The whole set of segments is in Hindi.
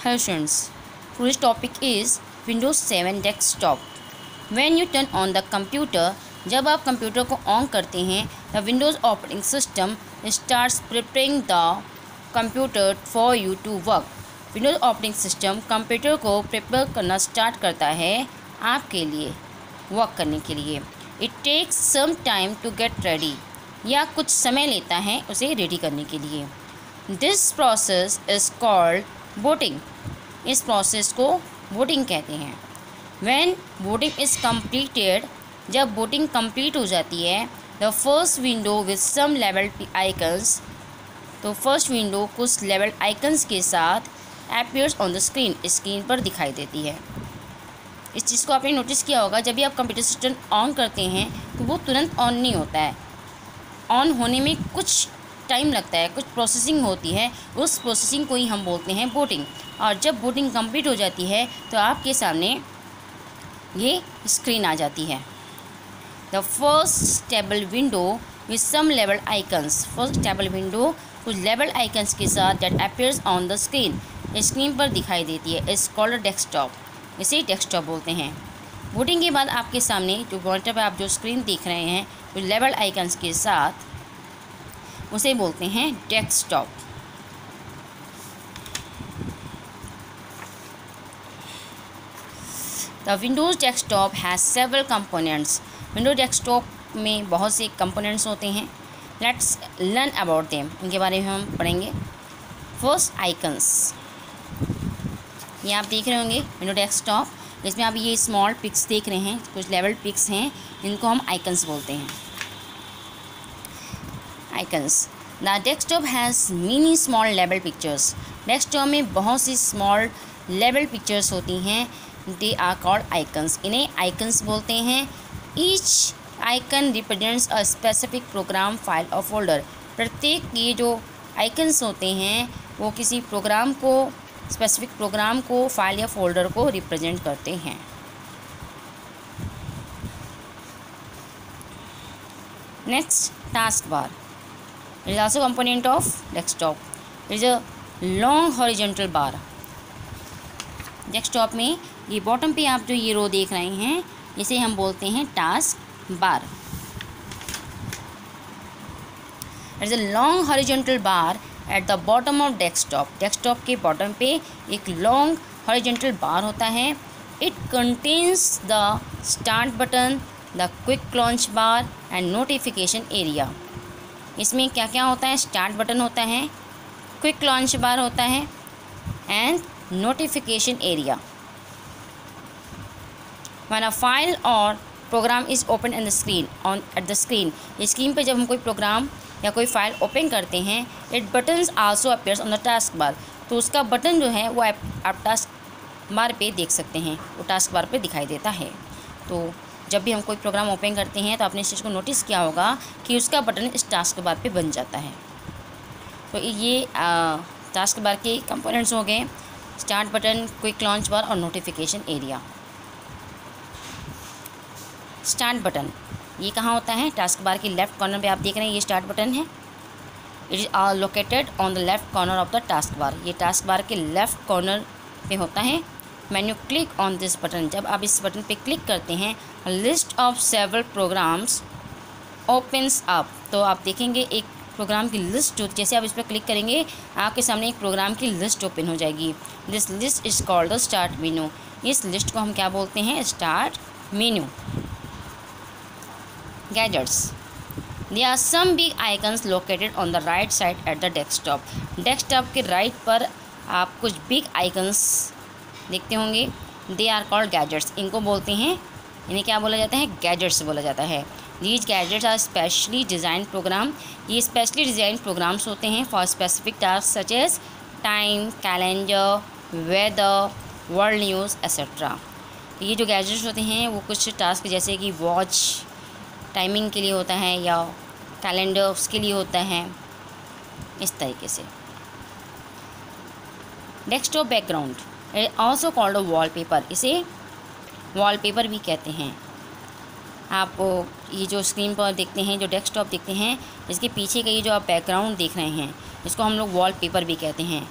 Hello students, today's topic is Windows 7 Desktop. When you turn on the computer, जब आप कंप्यूटर को ऑन करते हैं the Windows operating system starts preparing the computer for you to work Windows operating system computer को प्रिपेयर करना स्टार्ट करता है आपके लिए वर्क करने के लिए. It takes some time to get ready या कुछ समय लेता है उसे रेडी करने के लिए. This process is called booting इस प्रोसेस को वोटिंग कहते हैं। व्हेन वोटिंग इज़ कम्प्लीटेड जब वोटिंग कंप्लीट हो जाती है the first window with some level icons तो फ़र्स्ट विंडो कुछ लेवल आइकन्स के साथ appears on the screen screen पर दिखाई देती है। इस चीज़ को आपने नोटिस किया होगा, जब भी आप कंप्यूटर सिस्टम ऑन करते हैं तो वो तुरंत ऑन नहीं होता है। ऑन होने में कुछ टाइम लगता है, कुछ प्रोसेसिंग होती है, उस प्रोसेसिंग को ही हम बोलते हैं बोटिंग और जब बोटिंग कंप्लीट हो जाती है तो आपके सामने ये स्क्रीन आ जाती है. The first stable window with some level icons first stable window कुछ लेवल आइकन्स के साथ that appears on the screen screen पर दिखाई देती है. इस कॉल्ड डेस्कटॉप इसे डेस्कटॉप बोलते हैं. बोटिंग के बाद आपके सामने जो मॉनिटर पर आप जो स्क्रीन देख रहे हैं कुछ लेवल आइकन्स के साथ उसे बोलते हैं desktop the Windows desktop has several components Windows desktop में बहुत से कंपोनेंट्स होते हैं. लेट्स लर्न अबाउट देम इनके बारे में हम पढ़ेंगे. फ़र्स्ट आइकन्स ये आप देख रहे होंगे विंडो डेस्कटॉप इसमें आप ये स्मॉल पिक्स देख रहे हैं, कुछ लेवल पिक्स हैं, इनको हम आइकन्स बोलते हैं. The desktop has mini small level pictures desktop में बहुत सी स्मॉल लेवल पिक्चर्स होती हैं. दे आर कॉल्ड आइकन्स इन्हें आइकन्स बोलते हैं. Each icon represents a specific program file और फोल्डर प्रत्येक ये जो आइकन्स होते हैं, वो किसी प्रोग्राम को स्पेसिफिक प्रोग्राम को फ़ाइल या फोल्डर को रिप्रेजेंट करते हैं. Next task bar it is also component of desktop. It is a long horizontal bar. Desktop में ये बॉटम पे आप जो ये रो देख रहे हैं, इसे हम बोलते हैं task bar it is a long horizontal bar at the bottom of desktop desktop के बॉटम पे एक लॉन्ग हॉरिजेंटल बार होता है. It contains the start button the quick launch bar and notification area इसमें क्या क्या होता है? स्टार्ट बटन होता है क्विक लॉन्च बार होता है and notification area when a file और program is open in the screen on at the screen screen पर जब हम कोई प्रोग्राम या कोई फ़ाइल ओपन करते हैं it buttons also appears on the task bar तो उसका बटन जो है, वो आप टास्क बार पे देख सकते हैं, वो टास्क बार पे दिखाई देता है. तो जब भी हम कोई प्रोग्राम ओपन करते हैं तो आपने इस चीज़ को नोटिस किया होगा कि उसका बटन इस टास्क बार पे बन जाता है। तो ये टास्क बार के कंपोनेंट्स हो गए, start button, quick launch bar और नोटिफिकेशन एरिया। स्टार्ट बटन, ये कहाँ होता है? टास्क बार के लेफ़्ट कॉर्नर पे आप देख रहे हैं, ये स्टार्ट बटन है। It is are located on the left corner of the task bar. ये टास्क बार के लेफ़्ट कॉर्नर पे होता है। Menu click on this button. जब आप इस बटन पे क्लिक करते हैं list of several programs opens up तो आप देखेंगे एक प्रोग्राम की लिस्ट जैसे आप इस पर क्लिक करेंगे, आपके सामने एक प्रोग्राम की लिस्ट ओपन हो जाएगी। This list is called the start menu इस लिस्ट को हम क्या बोलते हैं? Start menu gadgets they are some big icons located on the right side at the desktop desktop के राइट पर आप कुछ बिग आइकन्स देखते होंगे। दे आर कॉल्ड गैजेट्स इनको बोलते हैं इन्हें क्या बोला जाता है? गैजेट्स बोला जाता है। These gadgets are specially design program ये स्पेशली डिज़ाइन प्रोग्राम्स होते हैं for specific task such as time calendar weather world news etcetera ये जो गैजेट्स होते हैं, वो कुछ टास्क जैसे कि वॉच टाइमिंग के लिए होता है या कैलेंडर उसके लिए होता है, इस तरीके से। Desktop background also called wallpaper इसे वॉलपेपर भी कहते हैं। आप ये जो स्क्रीन पर देखते हैं, जो डेस्कटॉप देखते हैं, इसके पीछे का ये जो आप बैकग्राउंड देख रहे हैं, इसको हम लोग वॉलपेपर भी कहते हैं।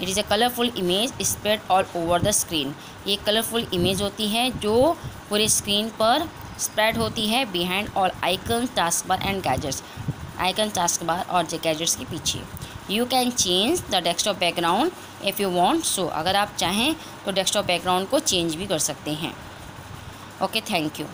It is a colourful image spread all over the screen ये कलरफुल इमेज होती है, जो पूरे स्क्रीन पर स्प्रेड होती है behind all icon task bar and gadgets icon task bar और गैजेट्स के पीछे। You can change the desktop background if you want so अगर आप चाहें तो डेस्कटॉप बैकग्राउंड को चेंज भी कर सकते हैं। Okay thank you